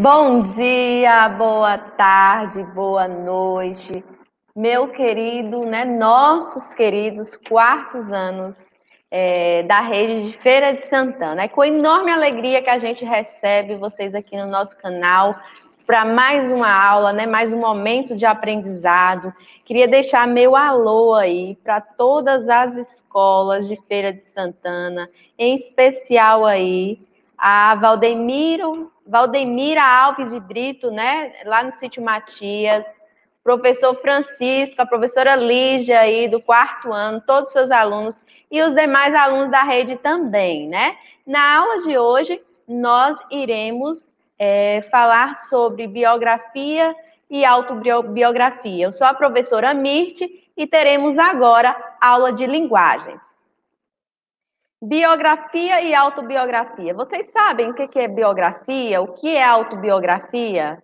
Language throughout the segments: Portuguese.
Bom dia, boa tarde, boa noite, meu querido, né, nossos queridos quartos anos é, da rede de Feira de Santana. É com enorme alegria que a gente recebe vocês aqui no nosso canal para mais uma aula, né, mais um momento de aprendizado. Queria deixar meu alô aí para todas as escolas de Feira de Santana, em especial aí a Valdemiro Valdemira Alves de Brito, né, lá no sítio Matias, professor Francisco, a professora Lígia aí do quarto ano, todos os seus alunos e os demais alunos da rede também, né? Na aula de hoje, nós iremos é, falar sobre biografia e autobiografia. Eu sou a professora Mirte e teremos agora aula de linguagens. Biografia e autobiografia. Vocês sabem o que é biografia? O que é autobiografia?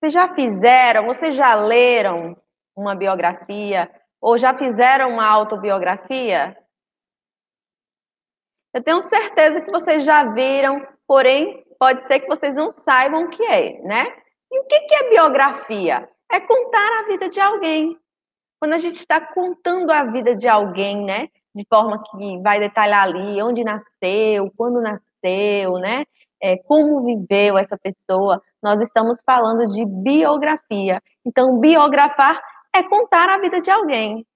Vocês já fizeram, vocês já leram uma biografia? Ou já fizeram uma autobiografia? Eu tenho certeza que vocês já viram, porém, pode ser que vocês não saibam o que é, né? E o que é biografia? É contar a vida de alguém. Quando a gente está contando a vida de alguém, né? De forma que vai detalhar ali onde nasceu, quando nasceu, né? É, como viveu essa pessoa. Nós estamos falando de biografia. Então, biografar é contar a vida de alguém.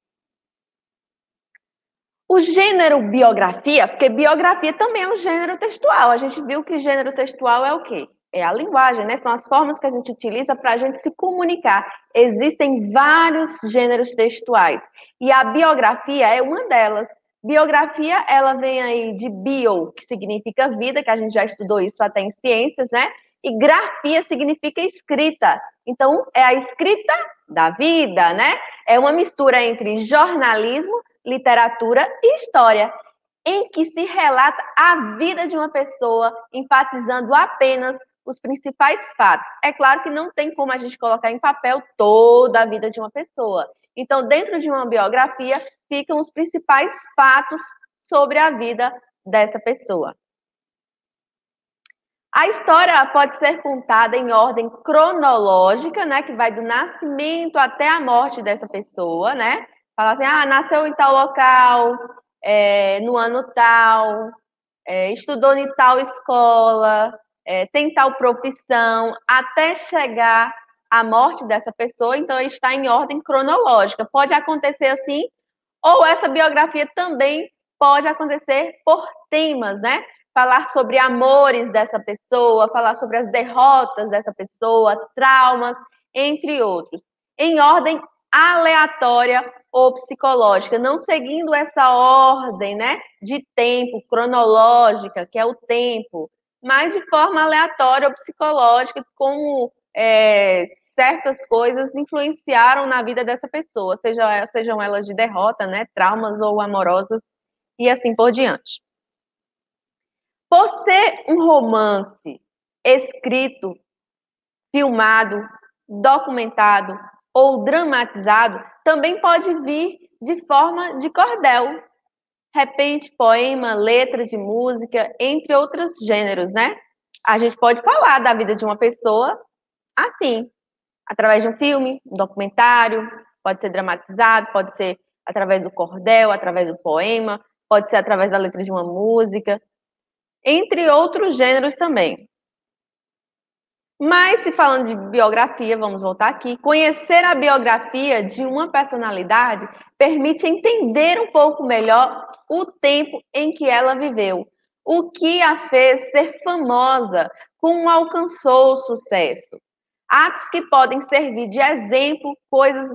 O gênero biografia, porque biografia também é um gênero textual. A gente viu que gênero textual é o quê? É a linguagem, né? São as formas que a gente utiliza para a gente se comunicar. Existem vários gêneros textuais e a biografia é uma delas. Biografia, ela vem aí de bio, que significa vida, que a gente já estudou isso até em ciências, né? E grafia significa escrita. Então, é a escrita da vida, né? É uma mistura entre jornalismo, literatura e história em que se relata a vida de uma pessoa, enfatizando apenas os principais fatos. É claro que não tem como a gente colocar em papel toda a vida de uma pessoa. Então, dentro de uma biografia, ficam os principais fatos sobre a vida dessa pessoa. A história pode ser contada em ordem cronológica, né, que vai do nascimento até a morte dessa pessoa, né? Fala assim, ah, nasceu em tal local, é, no ano tal, é, estudou em tal escola, é, tem tal profissão, até chegar à morte dessa pessoa, então está em ordem cronológica. Pode acontecer assim, ou essa biografia também pode acontecer por temas, né? Falar sobre amores dessa pessoa, falar sobre as derrotas dessa pessoa, traumas, entre outros. Em ordem aleatória ou psicológica, não seguindo essa ordem, né, de tempo cronológica, que é o tempo, mas de forma aleatória ou psicológica, como é, certas coisas influenciaram na vida dessa pessoa, seja, sejam elas de derrota, né, traumas ou amorosas, e assim por diante. Por ser um romance escrito, filmado, documentado ou dramatizado, também pode vir de forma de cordel, repente, poema, letra de música, entre outros gêneros, né? A gente pode falar da vida de uma pessoa assim, através de um filme, um documentário, pode ser dramatizado, pode ser através do cordel, através do poema, pode ser através da letra de uma música, entre outros gêneros também. Mas, se falando de biografia, vamos voltar aqui. Conhecer a biografia de uma personalidade permite entender um pouco melhor o tempo em que ela viveu, o que a fez ser famosa, como alcançou o sucesso. Atos que podem servir de exemplo, coisas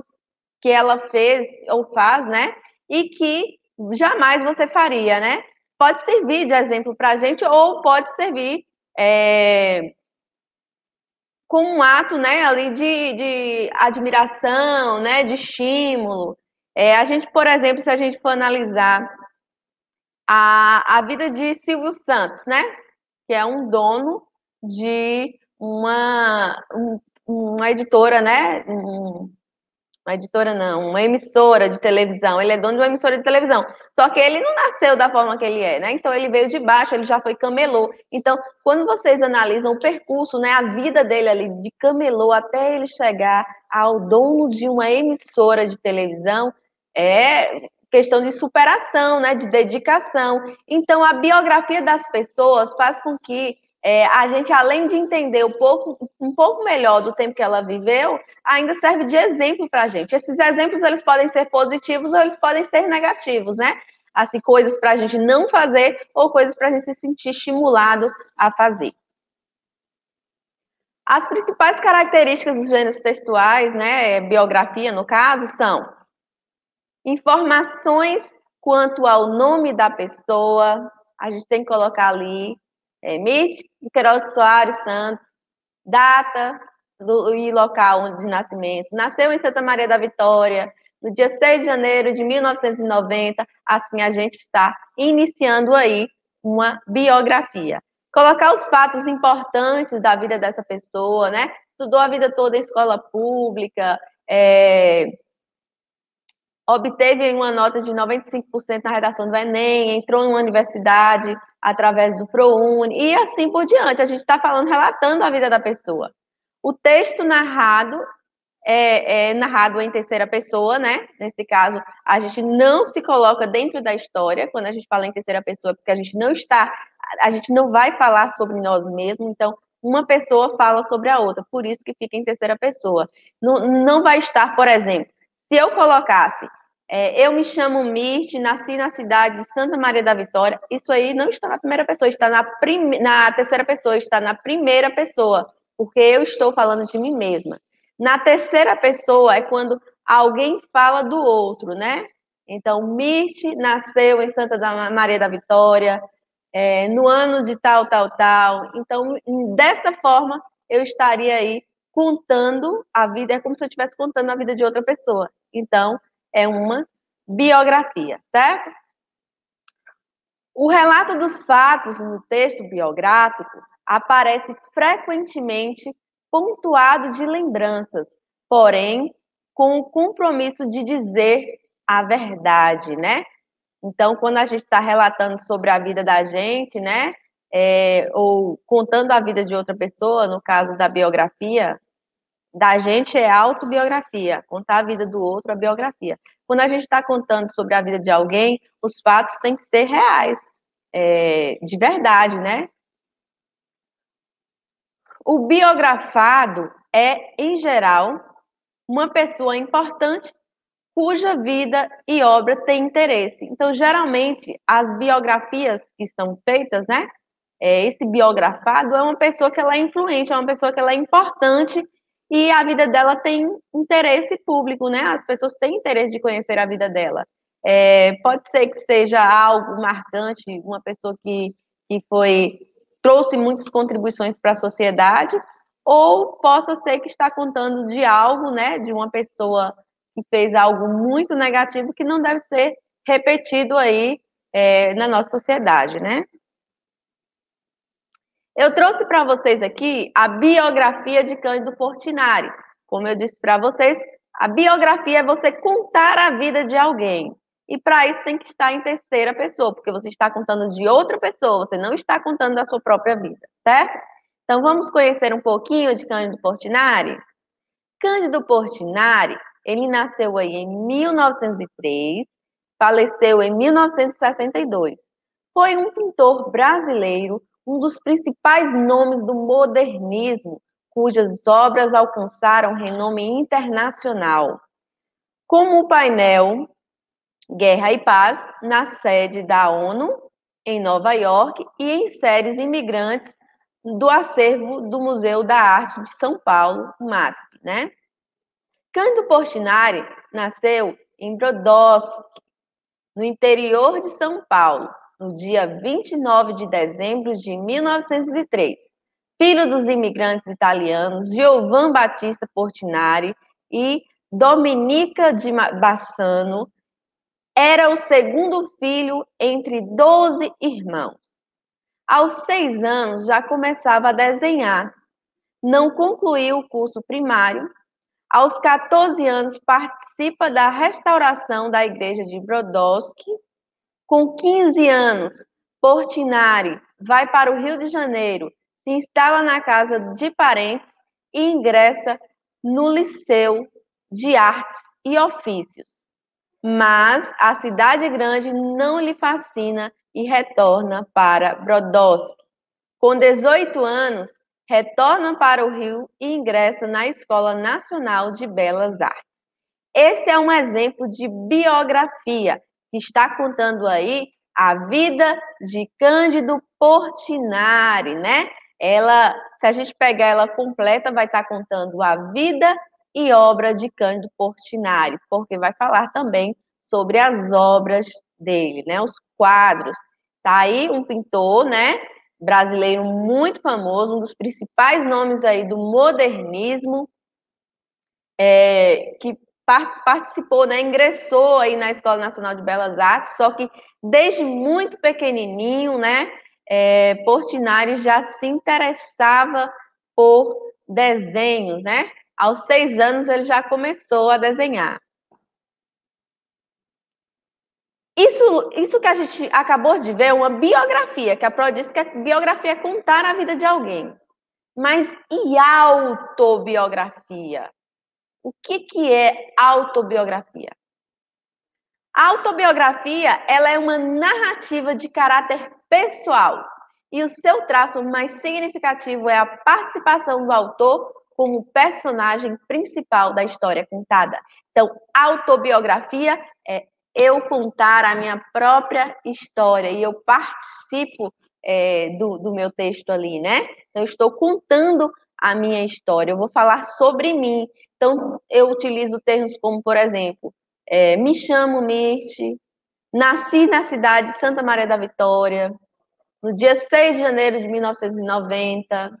que ela fez ou faz, né? E que jamais você faria, né? Pode servir de exemplo para a gente ou pode servir é, com um ato, né, ali de, de admiração, né, de estímulo. É, a gente, por exemplo, se a gente for analisar a, a vida de Silvio Santos, né, que é um dono de uma, um, uma editora, né, um, uma editora não, uma emissora de televisão, ele é dono de uma emissora de televisão. Só que ele não nasceu da forma que ele é, né? Então ele veio de baixo, ele já foi camelô. Então, quando vocês analisam o percurso, né, a vida dele ali de camelô até ele chegar ao dono de uma emissora de televisão, é questão de superação, né, de dedicação. Então, a biografia das pessoas faz com que é, a gente, além de entender um pouco, um pouco melhor do tempo que ela viveu, ainda serve de exemplo para a gente. Esses exemplos, eles podem ser positivos ou eles podem ser negativos, né? Assim, coisas para a gente não fazer ou coisas para a gente se sentir estimulado a fazer. As principais características dos gêneros textuais, né, biografia no caso, são informações quanto ao nome da pessoa, a gente tem que colocar ali é, MIT, Queiroz Soares Santos, data do, e local de nascimento. Nasceu em Santa Maria da Vitória, no dia 6 de janeiro de 1990. Assim, a gente está iniciando aí uma biografia. Colocar os fatos importantes da vida dessa pessoa, né? Estudou a vida toda em escola pública, é, obteve uma nota de 95% na redação do Enem, entrou em uma universidade através do ProUni e assim por diante. A gente está falando, relatando a vida da pessoa. O texto narrado é, é, narrado em terceira pessoa, né? Nesse caso, a gente não se coloca dentro da história quando a gente fala em terceira pessoa, porque a gente não está, a gente não vai falar sobre nós mesmos, então uma pessoa fala sobre a outra, por isso que fica em terceira pessoa. Não, não vai estar, por exemplo, se eu colocasse, é, eu me chamo Mirth, nasci na cidade de Santa Maria da Vitória, isso aí não está na primeira pessoa, está na, na terceira pessoa, está na primeira pessoa, porque eu estou falando de mim mesma. Na terceira pessoa é quando alguém fala do outro, né? Então, Mirth nasceu em Santa Maria da Vitória, é, no ano de tal, tal, tal. Então, dessa forma, eu estaria aí contando a vida, é como se eu estivesse contando a vida de outra pessoa. Então, é uma biografia, certo? O relato dos fatos no texto biográfico aparece frequentemente pontuado de lembranças, porém com o compromisso de dizer a verdade, né? Então, quando a gente está relatando sobre a vida da gente, né, é, ou contando a vida de outra pessoa, no caso da biografia, da gente é autobiografia, contar a vida do outro é biografia. Quando a gente está contando sobre a vida de alguém, os fatos têm que ser reais, é, de verdade, né? O biografado é, em geral, uma pessoa importante cuja vida e obra tem interesse. Então, geralmente, as biografias que são feitas, né? É, esse biografado é uma pessoa que ela é influente, é uma pessoa que ela é importante e a vida dela tem interesse público, né? As pessoas têm interesse de conhecer a vida dela. É, pode ser que seja algo marcante, uma pessoa que, que foi trouxe muitas contribuições para a sociedade, ou possa ser que está contando de algo, né? De uma pessoa que fez algo muito negativo que não deve ser repetido aí é, na nossa sociedade, né? Eu trouxe para vocês aqui a biografia de Cândido Portinari. Como eu disse para vocês, a biografia é você contar a vida de alguém. E para isso tem que estar em terceira pessoa, porque você está contando de outra pessoa, você não está contando da sua própria vida, certo? Então vamos conhecer um pouquinho de Cândido Portinari? Cândido Portinari, ele nasceu aí em 1903, faleceu em 1962. Foi um pintor brasileiro, um dos principais nomes do modernismo, cujas obras alcançaram renome internacional. Como o painel Guerra e Paz, na sede da ONU, em Nova York, e em séries imigrantes do acervo do Museu da Arte de São Paulo, MASP, né? Cândido Portinari nasceu em Brodowski, no interior de São Paulo, no dia 29 de dezembro de 1903. Filho dos imigrantes italianos Giovan Battista Portinari e Dominica de Bassano, era o segundo filho entre 12 irmãos. Aos seis anos já começava a desenhar. Não concluiu o curso primário. Aos 14 anos, participa da restauração da igreja de Brodowski. Com 15 anos, Portinari vai para o Rio de Janeiro, se instala na casa de parentes e ingressa no Liceu de Artes e Ofícios. Mas a cidade grande não lhe fascina e retorna para Brodowski. Com 18 anos, retorna para o Rio e ingressa na Escola Nacional de Belas Artes. Esse é um exemplo de biografia que está contando aí a vida de Cândido Portinari, né? Ela, se a gente pegar ela completa, vai estar contando a vida e obra de Cândido Portinari, porque vai falar também sobre as obras dele, né? Os quadros. Tá aí um pintor, né? brasileiro muito famoso, um dos principais nomes aí do modernismo, é, que participou, né, ingressou aí na Escola Nacional de Belas Artes, só que desde muito pequenininho, né, é, Portinari já se interessava por desenhos, né? Aos seis anos ele já começou a desenhar. Isso, isso que a gente acabou de ver é uma biografia, que a Pro disse que a biografia é contar a vida de alguém. Mas e autobiografia? O que, que é autobiografia? A autobiografia ela é uma narrativa de caráter pessoal e o seu traço mais significativo é a participação do autor como personagem principal da história contada. Então, autobiografia é eu contar a minha própria história e eu participo é, do, do meu texto ali, né? Então, eu estou contando a minha história, eu vou falar sobre mim. Então, eu utilizo termos como, por exemplo, é, me chamo Mirte, nasci na cidade de Santa Maria da Vitória, no dia 6 de janeiro de 1990,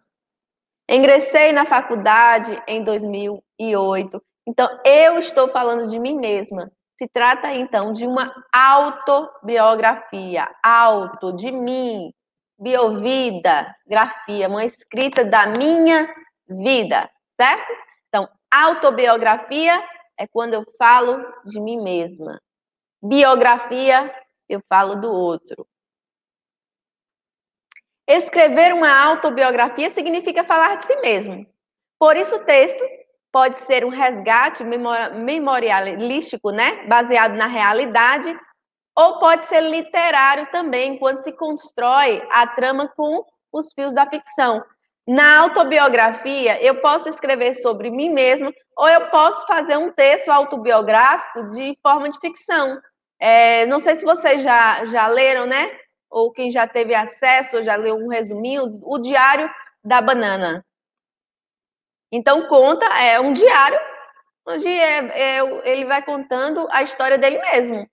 ingressei na faculdade em 2008. Então, eu estou falando de mim mesma. Se trata então de uma autobiografia, auto de mim, biovida, grafia, uma escrita da minha vida, certo? Autobiografia é quando eu falo de mim mesma. Biografia, eu falo do outro. Escrever uma autobiografia significa falar de si mesmo. Por isso, o texto pode ser um resgate memorialístico, né, baseado na realidade, ou pode ser literário também, quando se constrói a trama com os fios da ficção. Na autobiografia, eu posso escrever sobre mim mesmo, ou eu posso fazer um texto autobiográfico de forma de ficção. É, não sei se vocês já, já leram, né? Ou quem já teve acesso, ou já leu um resuminho, o Diário da Banana. Então, conta, é um diário, onde é, é, ele vai contando a história dele mesmo.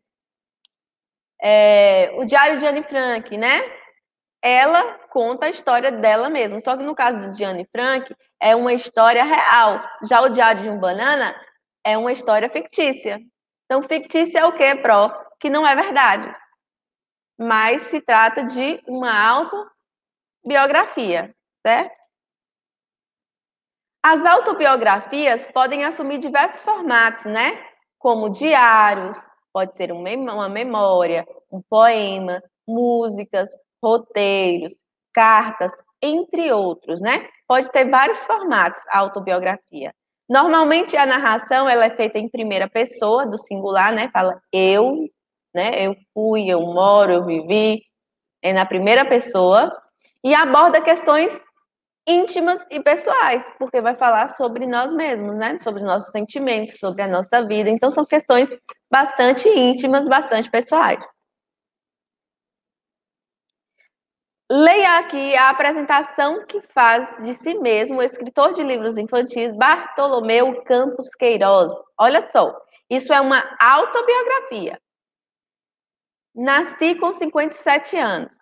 É, o diário de Anne Frank, né? Ela conta a história dela mesma. Só que no caso de Anne Frank, é uma história real. Já o diário de um banana é uma história fictícia. Então, fictícia é o quê, Pro? Que não é verdade. Mas se trata de uma autobiografia, certo? As autobiografias podem assumir diversos formatos, né? Como diários, pode ser uma memória, um poema, músicas, roteiros, cartas, entre outros, né? Pode ter vários formatos a autobiografia. Normalmente a narração ela é feita em primeira pessoa, do singular, né? Fala eu, né? Eu fui, eu moro, eu vivi, é na primeira pessoa e aborda questões íntimas e pessoais, porque vai falar sobre nós mesmos, né? Sobre nossos sentimentos, sobre a nossa vida. Então, são questões bastante íntimas, bastante pessoais. Leia aqui a apresentação que faz de si mesmo o escritor de livros infantis Bartolomeu Campos Queiroz. Olha só, isso é uma autobiografia. Nasci com 57 anos.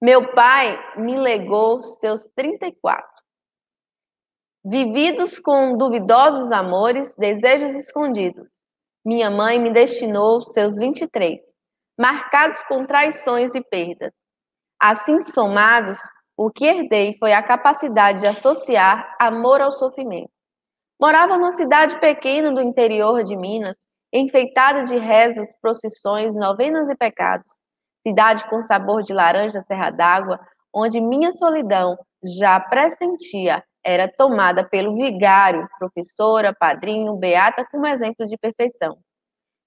Meu pai me legou seus 34. Vividos com duvidosos amores, desejos escondidos. Minha mãe me destinou seus 23, marcados com traições e perdas. Assim somados, o que herdei foi a capacidade de associar amor ao sofrimento. Morava numa cidade pequena do interior de Minas, enfeitada de rezas, procissões, novenas e pecados. Cidade com sabor de laranja serra d'água, onde minha solidão já pressentia era tomada pelo vigário, professora, padrinho, beata como exemplo de perfeição.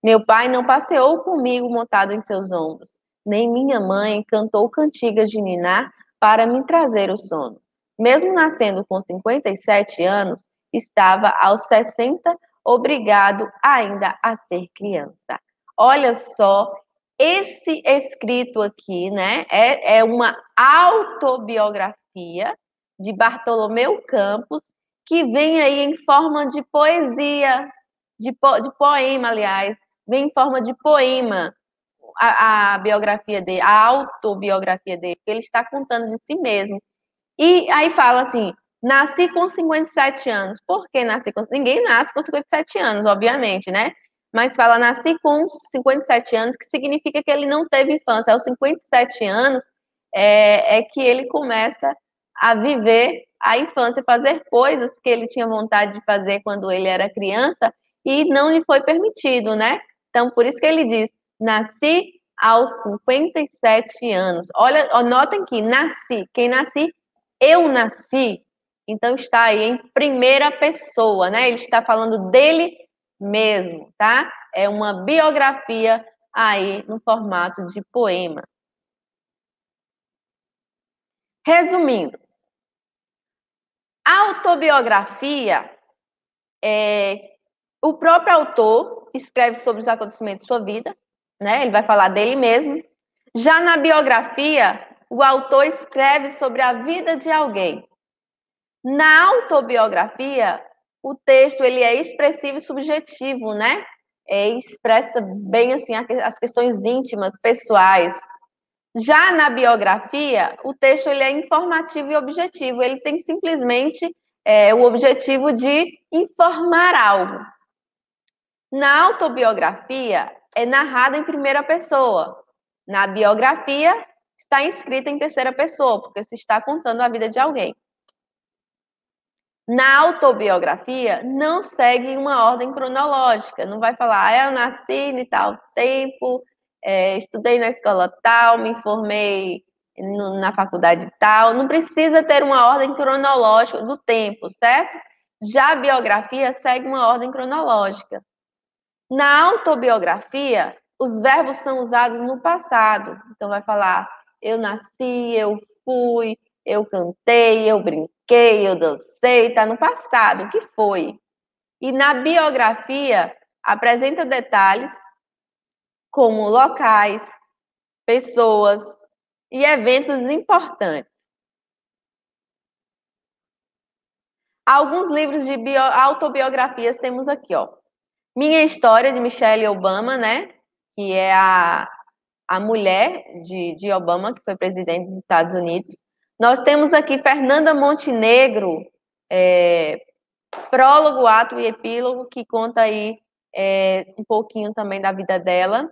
Meu pai não passeou comigo montado em seus ombros, nem minha mãe cantou cantigas de niná para me trazer o sono. Mesmo nascendo com 57 anos, estava aos 60 obrigado ainda a ser criança. Olha só, esse escrito aqui, né, é, é uma autobiografia de Bartolomeu Campos, que vem aí em forma de poesia, de, po de poema, aliás, vem em forma de poema a, a, biografia dele, a autobiografia dele, ele está contando de si mesmo. E aí fala assim: nasci com 57 anos. Por que nasci com. Ninguém nasce com 57 anos, obviamente, né? Mas fala nasci com 57 anos, que significa que ele não teve infância. Aos 57 anos é, é que ele começa a viver a infância, fazer coisas que ele tinha vontade de fazer quando ele era criança e não lhe foi permitido, né? Então, por isso que ele diz: nasci aos 57 anos. Olha, notem que nasci, quem nasci, eu nasci. Então está aí em primeira pessoa, né? Ele está falando dele mesmo, tá? É uma biografia aí no formato de poema. Resumindo, autobiografia é o próprio autor escreve sobre os acontecimentos de sua vida, né? Ele vai falar dele mesmo. Já na biografia, o autor escreve sobre a vida de alguém. Na autobiografia, o texto ele é expressivo e subjetivo, né? É, expressa bem assim as questões íntimas, pessoais. Já na biografia, o texto ele é informativo e objetivo. Ele tem simplesmente é, o objetivo de informar algo. Na autobiografia, é narrado em primeira pessoa. Na biografia, está escrita em terceira pessoa, porque se está contando a vida de alguém. Na autobiografia, não segue uma ordem cronológica, não vai falar, ah, eu nasci em tal tempo, é, estudei na escola tal, me formei no, na faculdade tal, não precisa ter uma ordem cronológica do tempo, certo? Já a biografia segue uma ordem cronológica. Na autobiografia, os verbos são usados no passado. Então, vai falar: eu nasci, eu fui, eu cantei, eu brinquei, eu dancei. Está no passado, o que foi? E na biografia, apresenta detalhes como locais, pessoas e eventos importantes. Alguns livros de bio, autobiografias temos aqui, ó. Minha História, de Michelle Obama, né? Que é a, a mulher de, de Obama, que foi presidente dos Estados Unidos. Nós temos aqui Fernanda Montenegro, é, prólogo, ato e epílogo, que conta aí é, um pouquinho também da vida dela.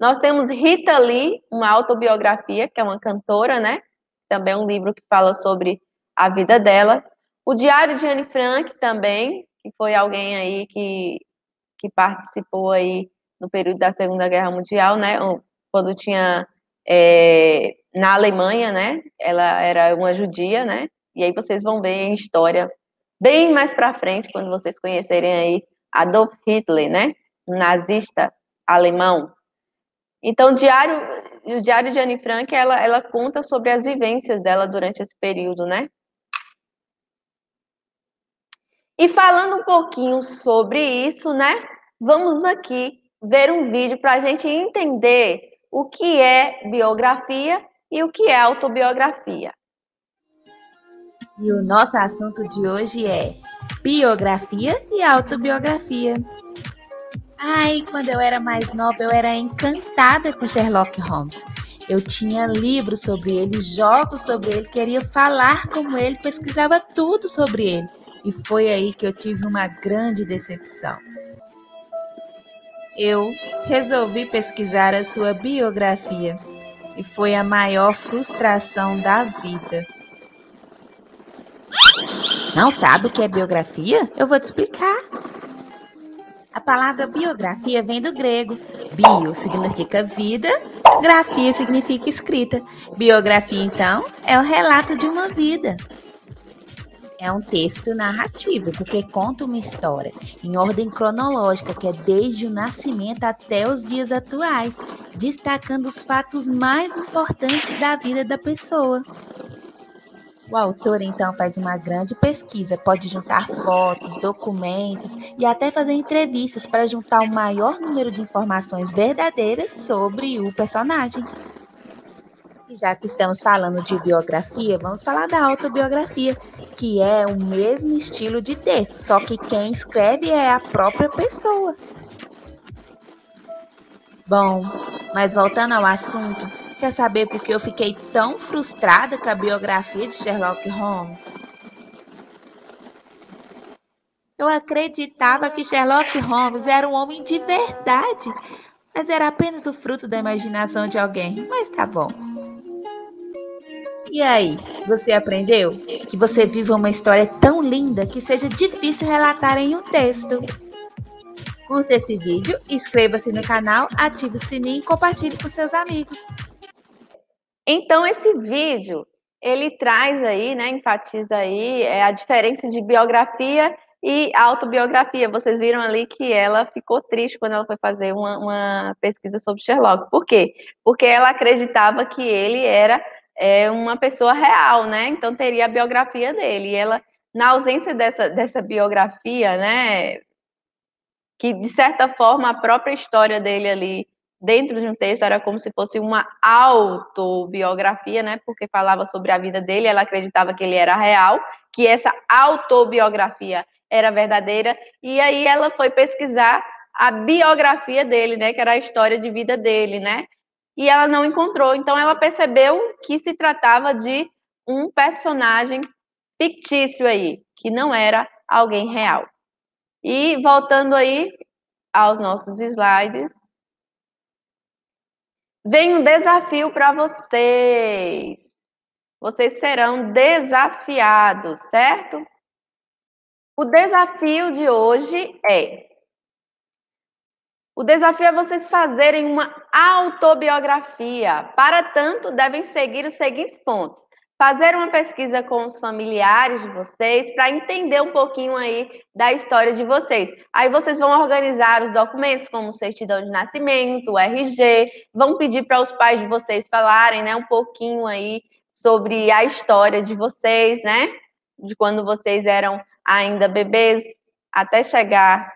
Nós temos Rita Lee, uma autobiografia, que é uma cantora, né? Também um livro que fala sobre a vida dela. O Diário de Anne Frank também, que foi alguém aí que que participou aí no período da Segunda Guerra Mundial, né? Quando tinha é, na Alemanha, né? Ela era uma judia, né? E aí vocês vão ver em história bem mais para frente quando vocês conhecerem aí Adolf Hitler, né? Nazista alemão. Então, o diário, o diário de Anne Frank, ela, ela conta sobre as vivências dela durante esse período, né? E falando um pouquinho sobre isso, né? Vamos aqui ver um vídeo para a gente entender o que é biografia e o que é autobiografia. E o nosso assunto de hoje é biografia e autobiografia. Ai, quando eu era mais nova, eu era encantada com Sherlock Holmes. Eu tinha livros sobre ele, jogos sobre ele, queria falar como ele, pesquisava tudo sobre ele. E foi aí que eu tive uma grande decepção. Eu resolvi pesquisar a sua biografia e foi a maior frustração da vida. Não sabe o que é biografia? Eu vou te explicar. A palavra biografia vem do grego. Bio significa vida, grafia significa escrita. Biografia, então, é o relato de uma vida. É um texto narrativo, porque conta uma história em ordem cronológica, que é desde o nascimento até os dias atuais, destacando os fatos mais importantes da vida da pessoa. O autor então faz uma grande pesquisa, pode juntar fotos, documentos e até fazer entrevistas para juntar o maior número de informações verdadeiras sobre o personagem. Já que estamos falando de biografia, vamos falar da autobiografia, que é o mesmo estilo de texto, só que quem escreve é a própria pessoa. Bom, mas voltando ao assunto, Quer saber por que eu fiquei tão frustrada com a biografia de Sherlock Holmes? Eu acreditava que Sherlock Holmes era um homem de verdade, mas era apenas o fruto da imaginação de alguém. Mas tá bom. E aí, você aprendeu que você viva uma história tão linda que seja difícil relatar em um texto? Curta esse vídeo, inscreva-se no canal, ative o sininho e compartilhe com seus amigos. Então, esse vídeo, ele traz aí, né, enfatiza aí é, a diferença de biografia e autobiografia. Vocês viram ali que ela ficou triste quando ela foi fazer uma, uma pesquisa sobre Sherlock. Por quê? Porque ela acreditava que ele era é, uma pessoa real, né? Então teria a biografia dele. E ela, na ausência dessa, dessa biografia, né? Que de certa forma a própria história dele ali dentro de um texto era como se fosse uma autobiografia, né? Porque falava sobre a vida dele, ela acreditava que ele era real, que essa autobiografia era verdadeira, e aí ela foi pesquisar a biografia dele, né? Que era a história de vida dele, né? E ela não encontrou, então ela percebeu que se tratava de um personagem fictício aí, que não era alguém real. E voltando aí aos nossos slides, Vem um desafio para vocês. Vocês serão desafiados, certo? O desafio de hoje é. O desafio é vocês fazerem uma autobiografia. Para tanto, devem seguir os seguintes pontos fazer uma pesquisa com os familiares de vocês para entender um pouquinho aí da história de vocês. Aí vocês vão organizar os documentos como certidão de nascimento, RG, vão pedir para os pais de vocês falarem, né, um pouquinho aí sobre a história de vocês, né? De quando vocês eram ainda bebês até chegar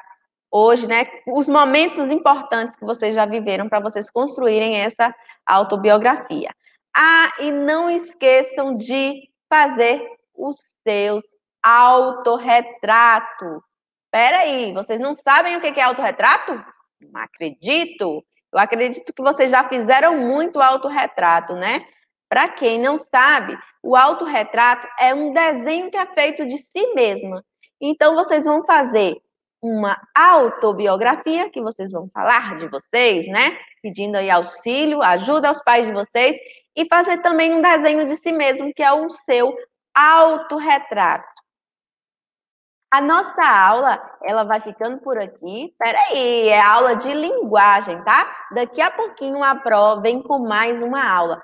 hoje, né? Os momentos importantes que vocês já viveram para vocês construírem essa autobiografia. Ah, e não esqueçam de fazer os seus autorretratos. Espera aí, vocês não sabem o que é autorretrato? Não acredito. Eu acredito que vocês já fizeram muito autorretrato, né? Para quem não sabe, o autorretrato é um desenho que é feito de si mesma. Então, vocês vão fazer uma autobiografia, que vocês vão falar de vocês, né? Pedindo aí auxílio, ajuda aos pais de vocês e fazer também um desenho de si mesmo, que é o seu autorretrato. A nossa aula, ela vai ficando por aqui. Peraí, é aula de linguagem, tá? Daqui a pouquinho a Pro vem com mais uma aula.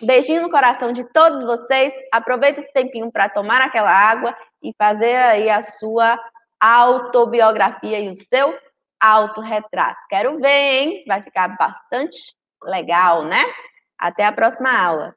Beijinho no coração de todos vocês. Aproveita esse tempinho para tomar aquela água e fazer aí a sua autobiografia e o seu autorretrato. Quero ver, hein? Vai ficar bastante legal, né? Até a próxima aula.